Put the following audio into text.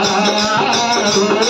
Oh,